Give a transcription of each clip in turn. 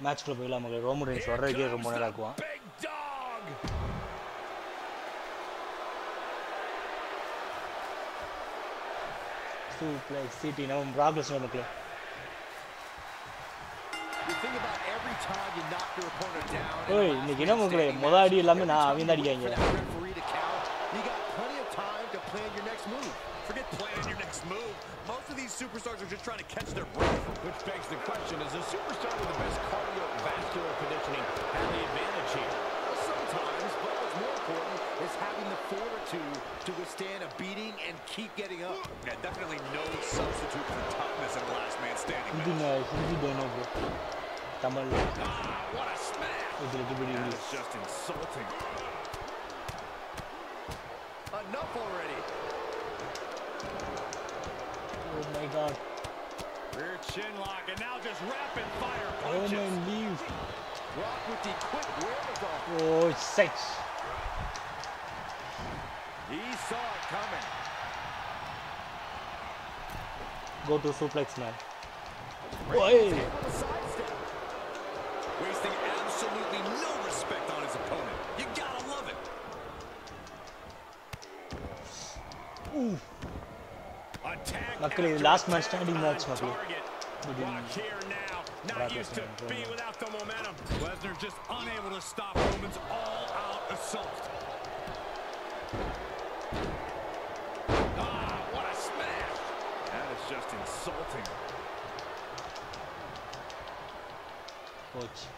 match club elamigromorin suorregi rumonela kagu big dog suorregi sitinavragos no mokle you think about every time you knock your opponent down time to plan your next move. Forget planning your next move. Most of these superstars are just trying to catch their breath. Which begs the question, is a superstar with the best cardiovascular conditioning have the advantage here? Well, sometimes, but what's more important is having the fortitude to withstand a beating and keep getting up. Yeah, definitely no substitute for toughness in the last man standing. Good night. Good night. Tamal. Ah, what a smash! That is just insulting enough already. Oh my god. Rear chin lock and now just rapid fire oh punches. Roman leave. Rock with the quick wherewithal. Oh, he saw it coming. Go to suplex man. Wait. Ooh. Luckily, last match standing match, Luckily. Not used to be without the momentum. Lesnar just unable to stop Roman's all-out assault. Ah, what a smash! That is just insulting. Coach.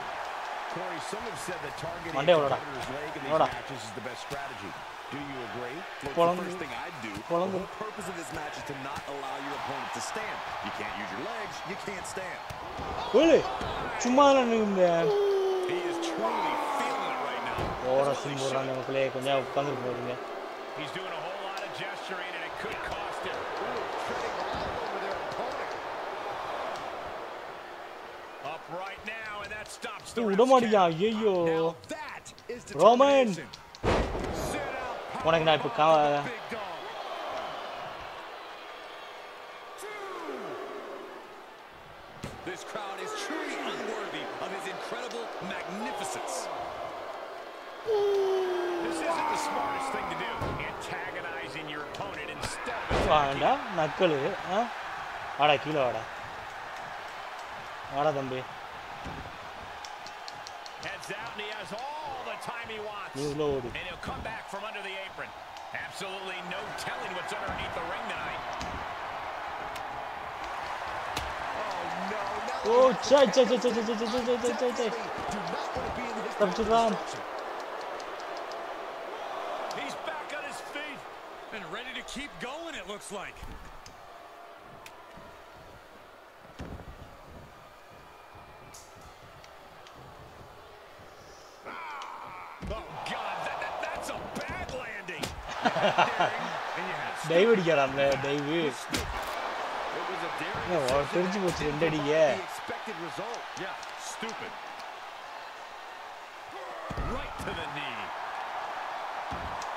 Corey, some have said that targeting Monday a ஓடடா. competitor's leg in these ஓடா. matches is the best strategy. Do you agree? Look, the Polongo. first thing I'd do, the Polongo. whole purpose of this match is to not allow your opponent to stand. You can't use your legs, you can't stand. ஓய் சும்மா இருந்தேன் He is truly feeling it right now. ஓர This really scene should- போடுறாங்க மக்களே கொஞ்சம் உட்காந்துட்டு போடுங்க He's doing a whole lot of gesturing, and it could cost Roman, one night 워낙 날 볼까 This crowd is truly unworthy of his incredible magnificence. This isn't the smartest thing to do, antagonizing your opponent instead of He's out, and he has all the time he wants. Reloaded. And he'll come back from under the apron. Absolutely no telling what's underneath the ring tonight. Oh, chạy, chạy, chạy, chạy, chạy, chạy, chạy, chạy, chạy, chạy, chạy. Tập trung vào. He's back on his feet and ready to keep going, it looks like. Dive അടിക്കണം അല്ലേ dive ഓട്ടടിച്ച് പോച്ചു രണ്ടടിക്കേ Right to the knee.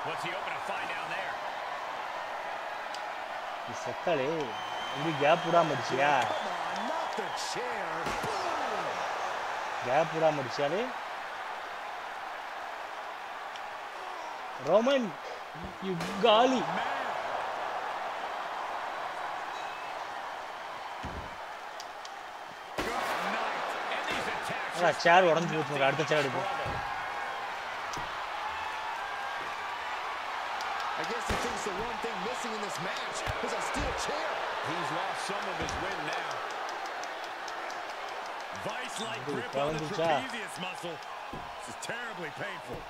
What's he open to find down there? செத்தாளே இப்படி gap விடாம அடிச்சியா gap விடாம அடிச்சாலே Roman you காலி Good night. And these attacks அதான் சேர் உடஞ்சு போச்சு மகா. அடுத்த சேர் எடுப்போம் I guess he thinks the one thing missing in this match is a steel chair. He's lost some of his wind now. Vice-like Dude, grip on the challenge the chat. trapezius muscle. This is terribly painful.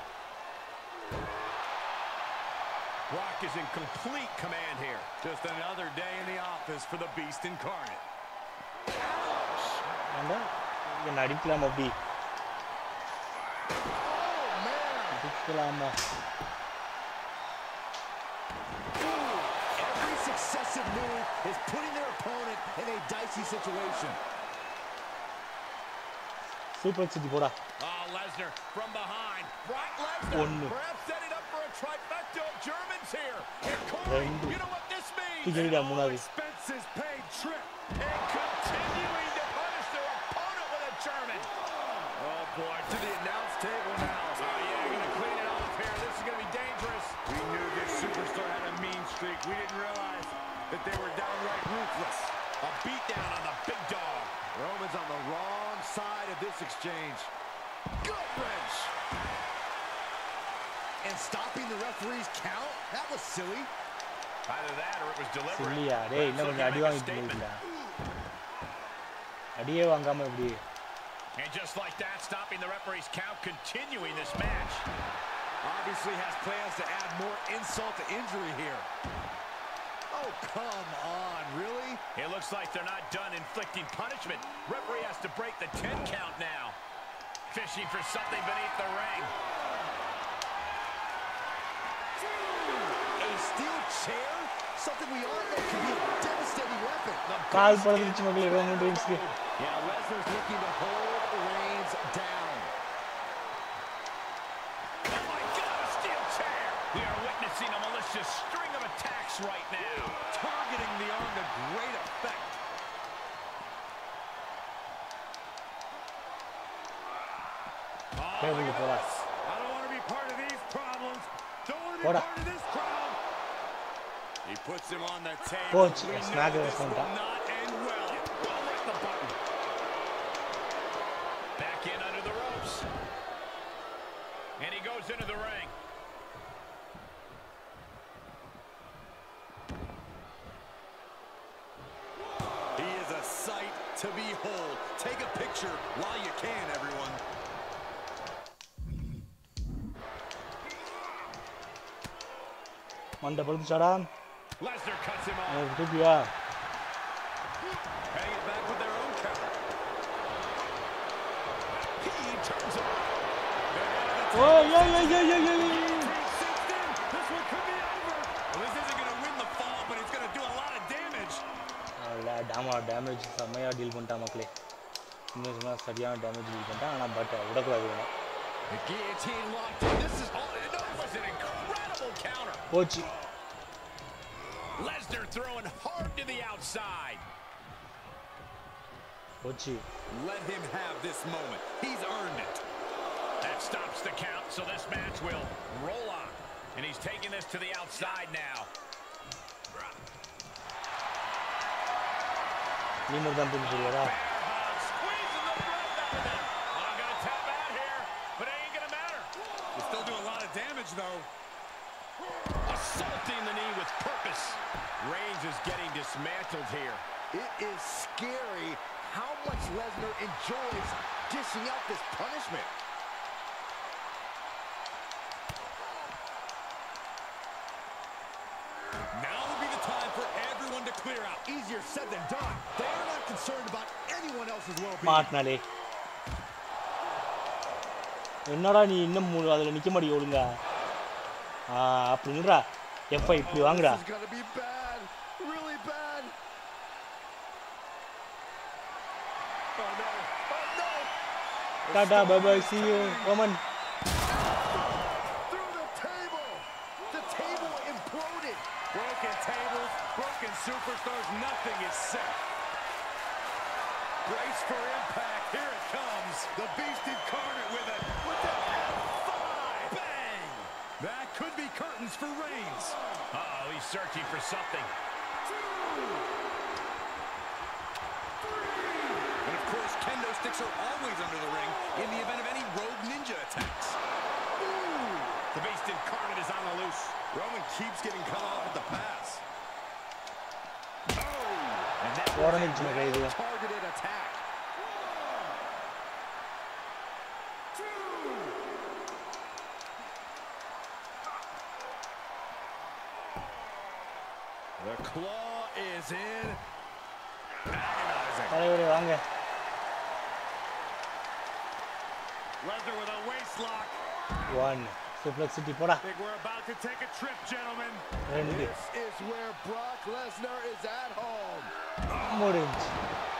Brock is in complete command here. Just another day in the office for the Beast Incarnate. And the United Clam of B. Every successive move is putting their opponent in a dicey situation. Super Tsudibora. Oh, ah, now Lesnar from behind. Brock Lesnar perhaps setting up for a trifecta of Germans here. And Corey, you know what this means? And stopping the referee's count? That was silly. Either that or it was deliberate. இல்லையா டேய் இன்னும் கொஞ்சம் அடி வாங்கிட்டு போயிருந்தா அடியே வாங்காம எப்படி And just like that, stopping the referee's count, continuing this match. Obviously has plans to add more insult to injury here. Oh, come on, really? It looks like they're not done inflicting punishment. Referee has to break the 10 count now. Fishing for something beneath the ring. steel chair? Something we all know can be a devastating weapon. काल पड़ रही थी मगले Roman Reigns के. Yeah, Lesnar's looking to hold Reigns down. Oh my God, a steel chair! We are witnessing a malicious string of attacks right now, targeting the arm to great effect. Oh, I don't want to be part of these problems. Don't want to be part of this crowd. He puts him on the table. Not well. Right the button. Back in under the ropes. And he goes into the ring. He is a sight to behold. Take a picture while you can, everyone. One double, Lesnar cuts him off. உனக்கு தூக்கியா Heading it back with their own counter. He turns around. O yo yo yo yo yo yo. This one could be over. Well, this isn't going to win the fall, but it's going to do a lot of damage. அவ்வளோ டேமா damage செம்மையாக deal பண்ணிட்டான் மக்களே இன்னும் சொன்னா சரியான damage deal பண்ணிட்டான் ஆனால் but விடக்கூடாது இவனை The guillotine locked in. This is all. Oh, that was an incredible counter. போச்சு Lesnar throwing hard to the outside. Let him have this moment. He's earned it. That stops the count, so this match will roll on. And he's taking this to the outside now. Limburg'dan bunu duruyor ha. Still do a lot of damage though Assaulting the knee with purpose. Reigns is getting dismantled here. It is scary how much Lesnar enjoys dishing out this punishment. Now would be the time for everyone to clear out. Easier said than done. They are not concerned about anyone else's well-being. மாட்டினாலே என்னடா நீ இன்னும் மூணு அதில் நிற்க மாட்டேங்க ஒழுங்கா ஆ அப்படின்றா 也飞不远了。Tada, bye bye, see you, woman. searching for something. And of course, kendo sticks are always under the ring in the event of any rogue ninja attacks. The beast incarnate is on the loose. Roman keeps getting cut off at the pass. Oh! And that a targeted attack. Law is in. Agonizing. Lesnar with a waist lock. One. Suplex City, pora. I think we're about to take a trip, gentlemen. This is where Brock Lesnar is at home. Oh.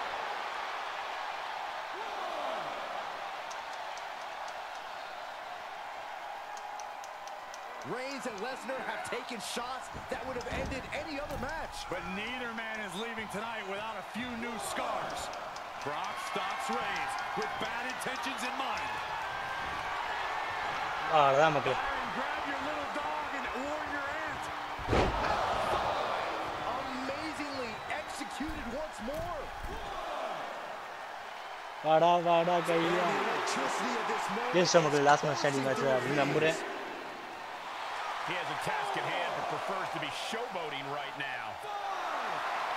Reigns and Lesnar have taken shots that would have ended any other match. But neither man is leaving tonight without a few new scars. Brock stops Reigns with bad intentions in mind. அவ்வளோதான் மக்களே Byron, grab your little dog and warn your aunt. Amazingly executed once more. வாடா வாடா கையா The electricity of this moment. ஜெயிச்சிட்டோம் மக்கள் last match standing match அப்படின்னு நம்புறேன் He has a task at hand, but prefers to be showboating right now.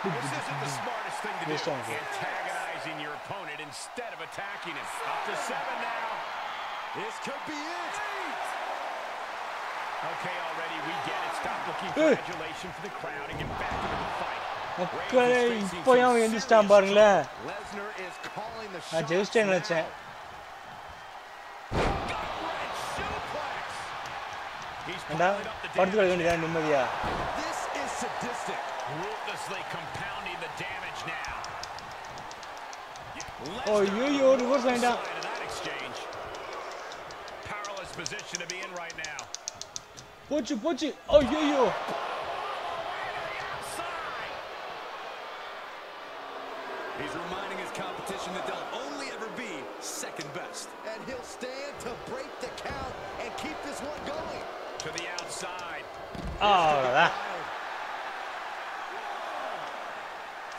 This isn't the smartest thing to do. Yes, sir. Antagonizing your opponent instead of attacking him. Up to seven now. This could be it. Okay, already, we get it. Stop looking for Hey. adulation for the crowd and get back into the fight. மக்களே இப்போ அவன் எந்திரிச்சிட்டான் பாருங்களேன் Lesnar is calling the நான் shots ஜெயிச்சிட்டேன்னு now. நினச்சேன் ஏண்டா piling up the படுத்து damage. கிடக்க வேண்டியதான் நிம்மதியா This is sadistic. Ruthlessly compounding the damage now. ஓ ஐயோ ரிவர்ஸ் ஆயிட்டான் Side of that exchange. Powerless position to be in right now. போச்சு போச்சு ஐயோ Outside. He's reminding his competition that they'll only ever be second best. And he'll stand to break the count and keep this one going. To the outside. அவ்வளோதான்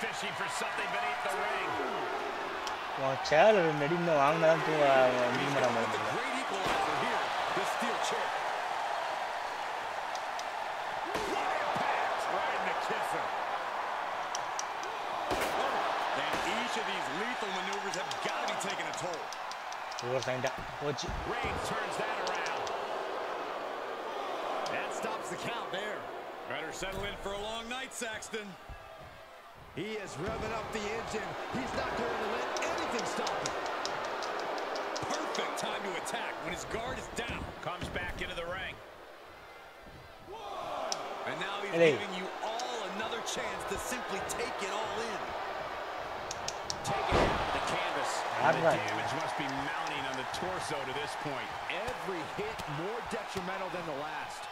Fishing for something beneath the ring. உன் சேர் ரெண்டு அடி இன்னும் வாங்கினாதான் தூ முடிக்க மாட்டான் With the great equalizer here, this steel chair. Right in the kisser. And each of these lethal maneuvers have got to be taking a toll. Reverse ஆயிட்டான் போச்சு Reigns turns that around. That stops the count there. Better settle in for a long night, Saxton. He is revving up the engine. He's not going to let anything stop him. Perfect time to attack when his guard is down. Comes back into the ring. And now he's Hey. giving you all another chance to simply take it all in. Taken down to the canvas. And the Alright. damage must be mounting on the torso to this point. Every hit more detrimental than the last.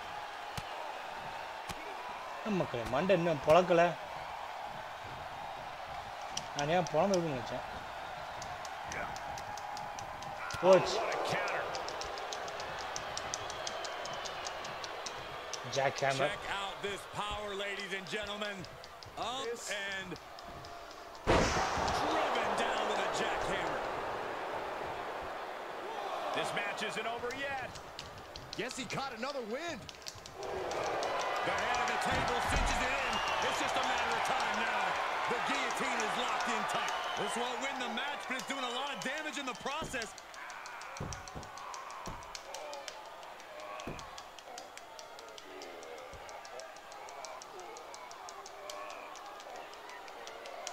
மக்களே மண்டை இன்னும் பொழக்கல நான் ஏன் பொழந்துருக்குன்னு நினச்சேன் போச்சு What a counter. Jack hammer Check out this power, ladies and gentlemen. Up This- and driven down with a jackhammer. This match isn't over yet. Guess he caught another wind. The head of the table cinches it in. It's just a matter of time now. The guillotine is locked in tight. This won't win the match, but it's doing a lot of damage in the process.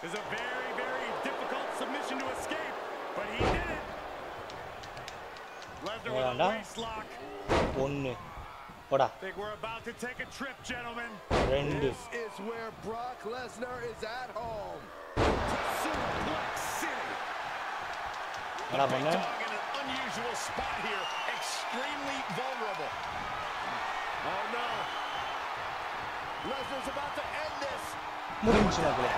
is a very, very difficult submission to escape, but he did it. Lesnar with a lock. One. போடா Think we're about to take a trip, gentlemen. ரெண்டு This is where Brock Lesnar is at home. Suplex City. என்னடா Big பண்ண dog in an unusual spot here. Extremely vulnerable. Oh no. Lesnar's about to end this. முடிஞ்சு மக்களே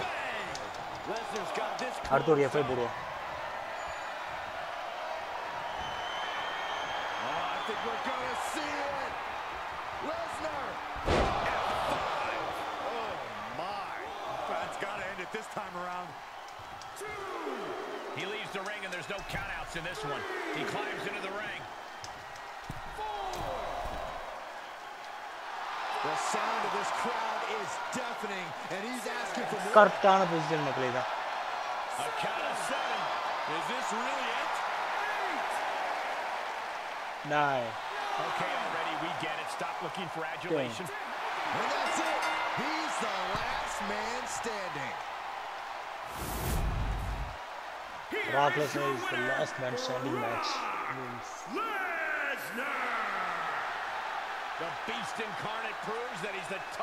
Bang! Lesnar's got this. அடுத்த ஒரு FI போடுவோம் think we're going to see it. Lesnar. Oh, my. That's got to end it this time around. Two. He leaves the ring, and there's no countouts in this one. He climbs into the ring. The sound of this crowd is deafening, and he's asking for more. A count of seven. Is this really it? நாய் Okay, already we get it. Stop looking for adulation. And that's it. He's the last man standing. Brock Lesnar is the last man standing match. Lesnar! The beast incarnate proves that he's the tough.